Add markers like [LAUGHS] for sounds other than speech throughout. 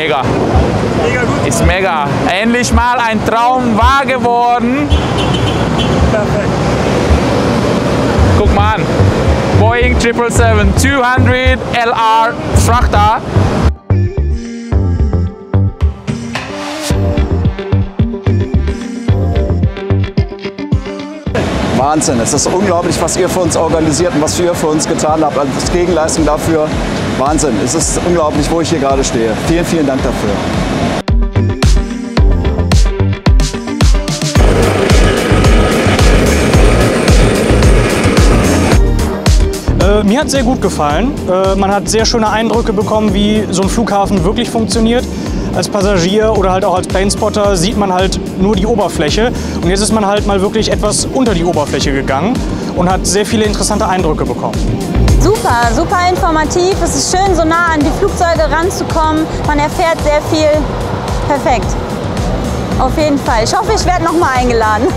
mega. Mega gut. Ist mega. Endlich mal ein Traum wahr geworden. Perfekt. Guck mal an. Boeing 777-200 LR Frachter Wahnsinn. Es ist unglaublich, was ihr für uns organisiert und was ihr für uns getan habt. Als Gegenleistung dafür, Wahnsinn. Es ist unglaublich, wo ich hier gerade stehe. Vielen, vielen Dank dafür. Äh, mir hat sehr gut gefallen. Äh, man hat sehr schöne Eindrücke bekommen, wie so ein Flughafen wirklich funktioniert. Als Passagier oder halt auch als Planespotter sieht man halt nur die Oberfläche. Und jetzt ist man halt mal wirklich etwas unter die Oberfläche gegangen und hat sehr viele interessante Eindrücke bekommen. Super, super informativ. Es ist schön, so nah an die Flugzeuge ranzukommen. Man erfährt sehr viel. Perfekt. Auf jeden Fall. Ich hoffe, ich werde noch mal eingeladen. [LAUGHS]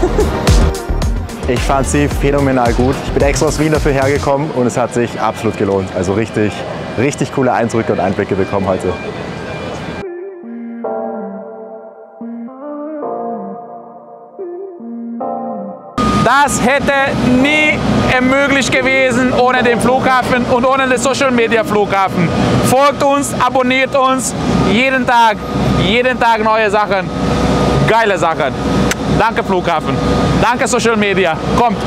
Ich fand sie phänomenal gut. Ich bin extra aus Wien dafür hergekommen und es hat sich absolut gelohnt. Also richtig, richtig coole Eindrücke und Einblicke bekommen heute. Das hätte nie möglich gewesen ohne den Flughafen und ohne den Social Media Flughafen. Folgt uns, abonniert uns, jeden Tag, jeden Tag neue Sachen, geile Sachen. Danke Flughafen, danke Social Media, kommt.